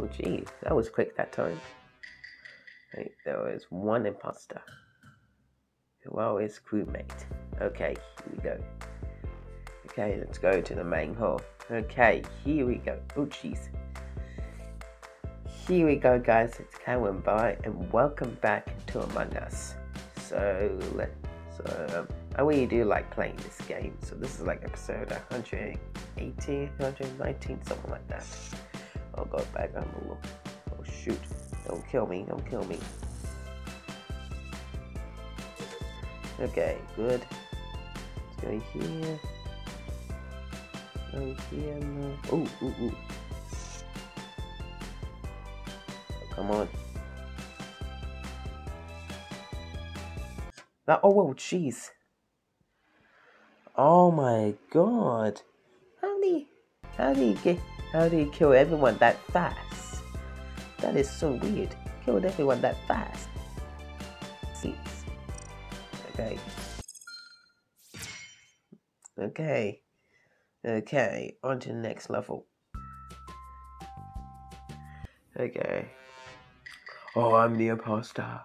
Oh, gee, that was quick that time. Right, there was one imposter. Well, it's crewmate. Okay, here we go. Okay, let's go to the main hall. Okay, here we go. Oh, jeez. Here we go, guys. It's Camron Bye, and welcome back to Among Us. So, let's. Um, I really do like playing this game. So, this is like episode 118, 119, something like that. I'll go back on the look. Oh, shoot. Don't kill me, don't kill me. Okay, good. Let's go here. Go here. Ooh, ooh, ooh. Come on. That, oh, whoa, jeez. Oh my god. How you, how do you get, how do you kill everyone that fast? That is so weird. Killed everyone that fast. Seats. Okay. Okay. Okay, on to the next level. Okay. Oh, I'm the imposter.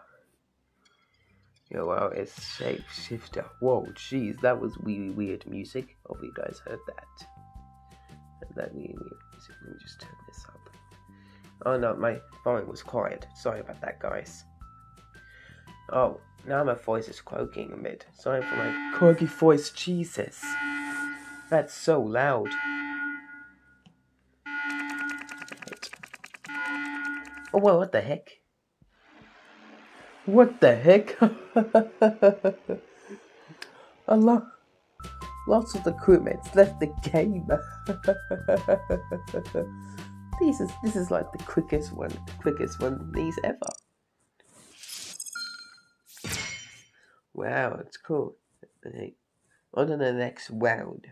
Yeah, well, it's Shapeshifter. Whoa, jeez, that was really weird music. Hope you guys heard that. Weird music. Let me just turn this up. Oh no, my phone was quiet. Sorry about that, guys. Oh, now my voice is croaking a bit. Sorry for my croaky voice, Jesus. That's so loud. Oh, well, what the heck? What the heck? A lot, lots of the crewmates left the game. this is this is like the quickest one, the quickest one of these ever. Wow, it's cool. On to the next round.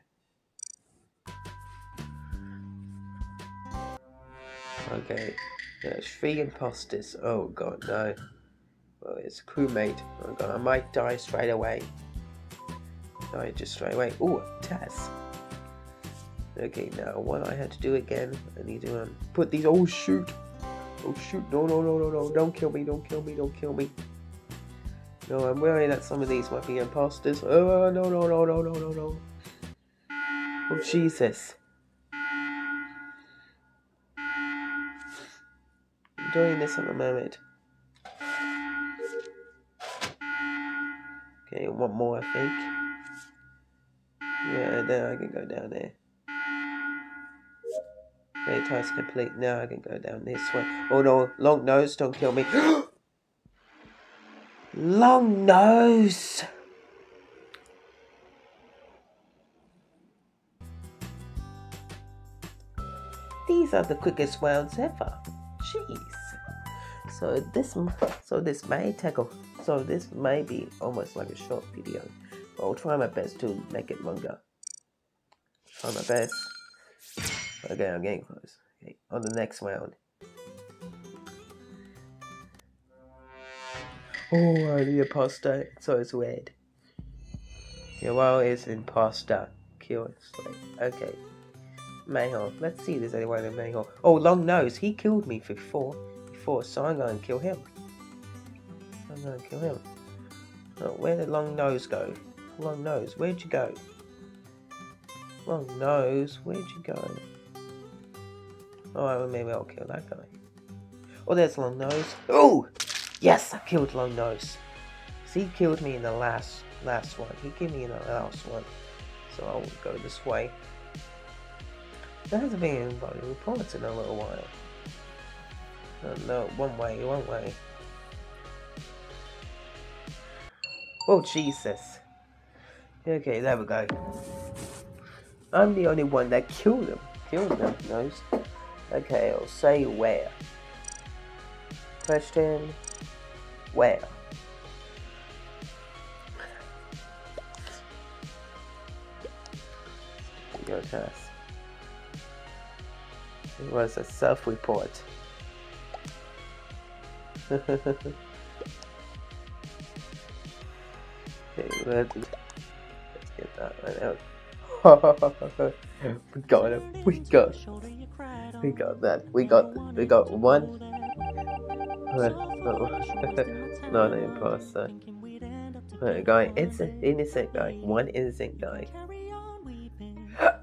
Okay, there's three imposters. Oh god, no. Well, it's crewmate. Oh god, I might die straight away. Die just straight away. Oh, Tess. Okay, now what I had to do again, I need to um, put these. Oh shoot! Oh shoot! No, no, no, no, no! Don't kill me! Don't kill me! Don't kill me! No, I'm worried that some of these might be imposters. Oh no, no, no, no, no, no, no! Oh Jesus! I'm doing this at the moment. Okay, one more, I think. Yeah, now I can go down there. Okay, task complete. Now I can go down this way. Oh no, long nose, don't kill me. long nose! These are the quickest rounds ever. Jeez. So this, so this may take a, so this may be almost like a short video. I'll try my best to make it longer. Try my best. Okay, I'm getting close. Okay, on the next round. Oh, the imposter. So it's. Yeah, well, it's imposter. Kill it. Okay. Mayhall. Let's see if there's anyone in Mayhall. Oh, long nose. He killed me before. Before, so I'm going to kill him. I'm going to kill him. Oh, where did long nose go? Long nose, where'd you go? Long nose, where'd you go? Oh, maybe I'll kill that guy. Oh, there's Long Nose. Oh! Yes, I killed Long Nose. See, he killed me in the last last one. He killed me in the last one. So I'll go this way. There hasn't been anybody reports in a little while. No, no, one way, one way. Oh, Jesus. Okay, there we go. I'm the only one that killed him. Killed him, nose. Okay, I'll say where. Question, where? Go test. It was a self-report. okay, let's get that right out. we got him. We got. We got that. We got we got one. Not an imposter. A guy, it's an innocent guy. One innocent guy.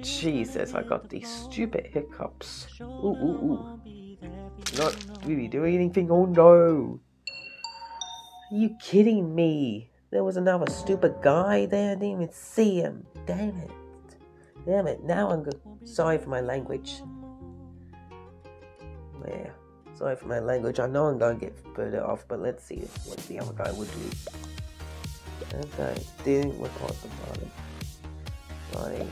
Jesus, I got these stupid hiccups. Ooh, ooh, ooh. Not really doing anything. Oh no. Are you kidding me? There was another stupid guy there. I didn't even see him. Damn it. Damn it. Now I'm good. Sorry for my language. Yeah. Sorry for my language. I know I'm gonna get further off, but let's see what the other guy would do. Okay. Didn't report the bottom. Sorry.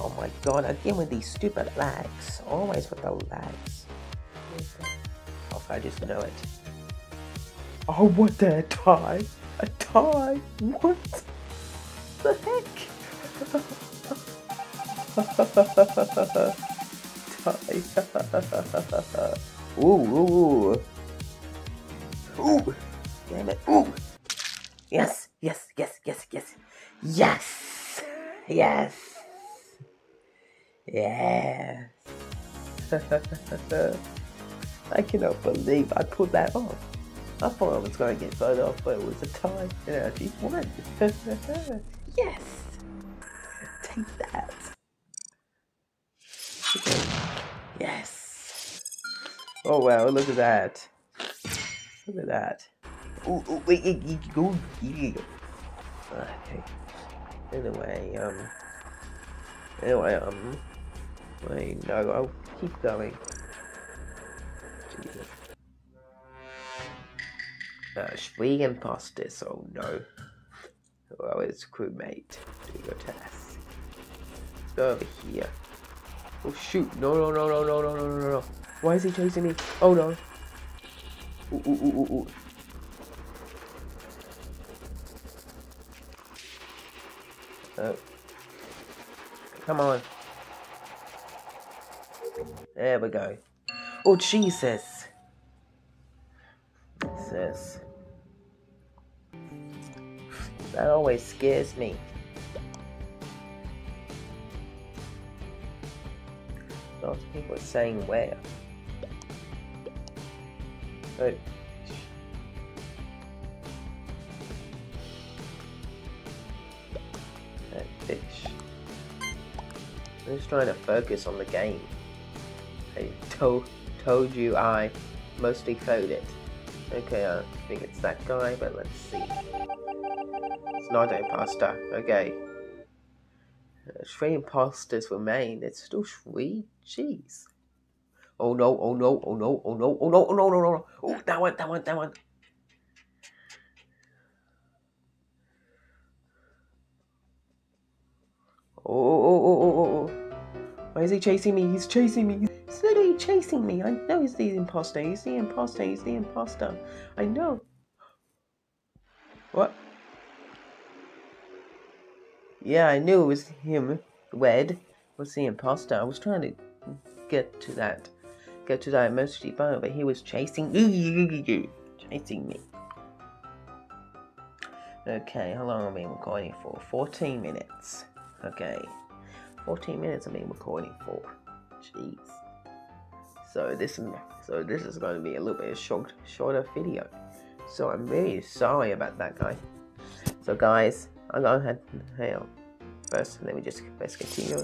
Oh my god, again with these stupid lags. Always with the lags. I just know it. Oh, what the tie? A tie? What the heck? tie. ooh, ooh, ooh. Damn it. Ooh. Yes, yes, yes, yes, yes. Yes. Yes. Yes. I cannot believe I pulled that off. I thought I was going to get voted off, but it was a tie. and I she won. yes. Take that. Yes. Oh wow, look at that. Look at that. Ooh, ooh, wait, go. Okay. Anyway, um. Anyway, um. Wait, no, I'll keep going. Uh, three imposters, oh no. Well, it's crewmate. Do your task. Go over here. Oh shoot, no, no, no, no, no, no, no, no, no. Why is he chasing me? Oh no. Ooh, ooh, ooh, ooh, ooh. Oh. Come on. There we go. Oh, Jesus. Jesus. That always scares me. Of people are saying where. Oh. That fish. I'm just trying to focus on the game. I told, told you I mostly failed it. Okay, I think it's that guy, but let's see. It's not an imposter. Okay. Uh, three imposters remain. It's still three? Jeez. Oh no, oh no, oh no, oh no, oh no, oh no, no, no, no. Oh, that one, that one, that one. Oh, oh, oh, oh, oh, oh. Why is he chasing me? He's chasing me. He's literally chasing me. I know he's the imposter. He's the imposter. He's the imposter. I know. What? Yeah, I knew it was him. Wed was the imposter. I was trying to get to that. Get to that emergency button, but he was chasing chasing me. Okay, how long have I been recording for? 14 minutes. Okay. 14 minutes I've recording for. Jeez. So this is so this is going to be a little bit of short, shorter video. So I'm really sorry about that, guy. So guys, I'm going to head on. First, let me just let's continue.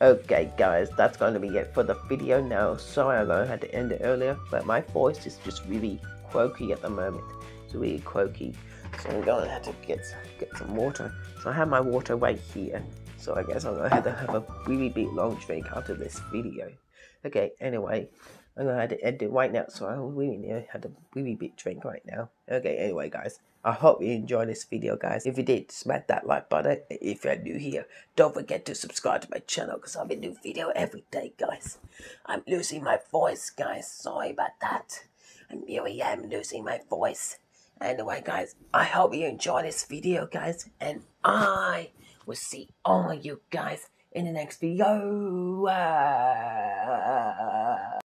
Okay, guys, that's going to be it for the video now. Sorry, I'm going to have to end it earlier, but my voice is just really croaky at the moment. It's really croaky, so I'm going to have to get get some water. So I have my water right here. So I guess I'm gonna have to have a really big long drink after this video. Okay, anyway, I'm gonna have to end it right now, so I really need to have a really big drink right now. Okay, anyway, guys, I hope you enjoyed this video, guys. If you did, smash that like button. If you're new here, don't forget to subscribe to my channel, because I'll be new video every day, guys. I'm losing my voice, guys. Sorry about that. I really am losing my voice. Anyway, guys, I hope you enjoy this video, guys, and I will see all you guys in the next video.